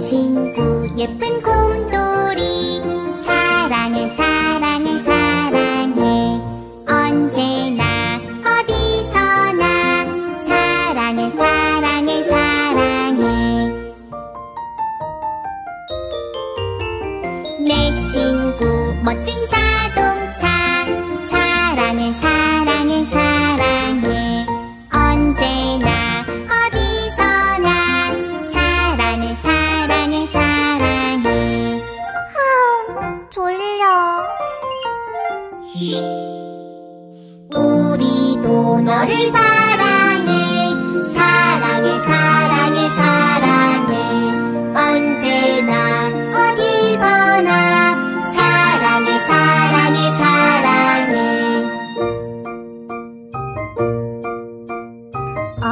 내 친구 예쁜 곰돌이. 사랑해 사랑해 사랑해. 언제나 어디서나. 사랑해 사랑해 사랑해. 내 친구 멋진 자 우리도 너를 사랑해. 사랑해 사랑해 사랑해. 언제나 어디서나 사랑해 사랑해 사랑해. 어?